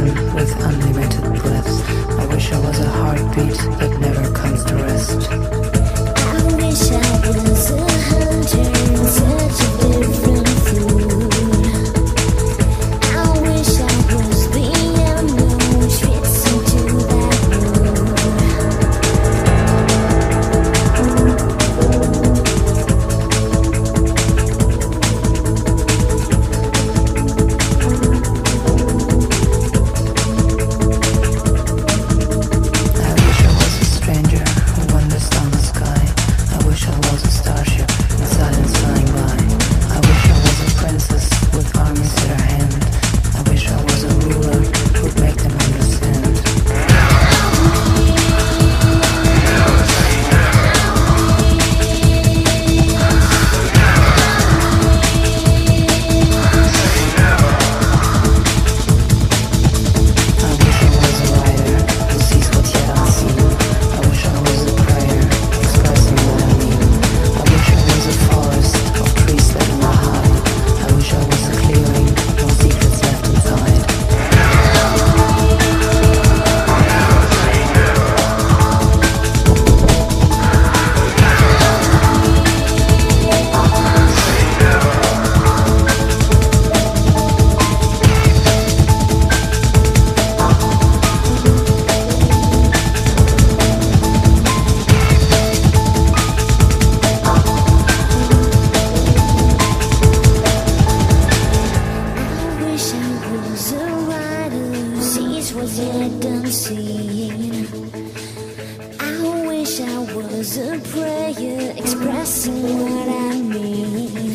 with unlimited. I wish I was a prayer expressing what I mean.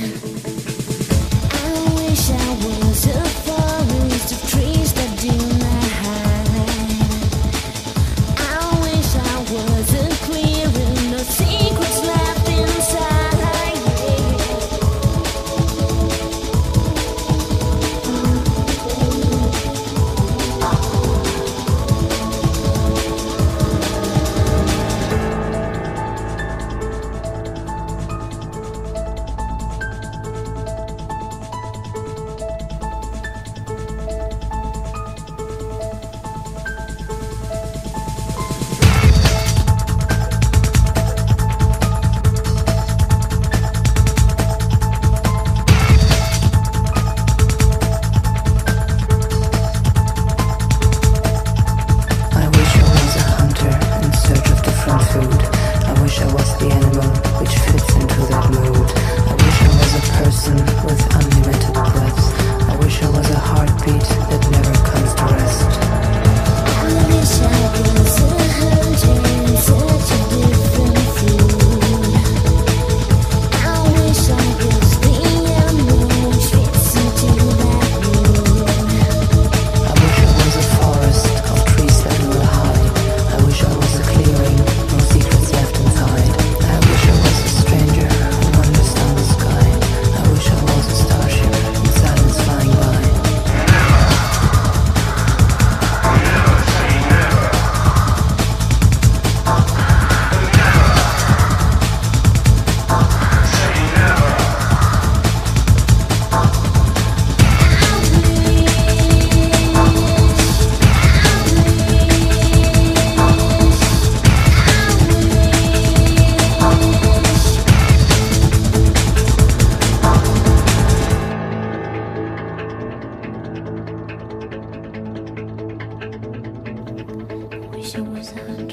是我在。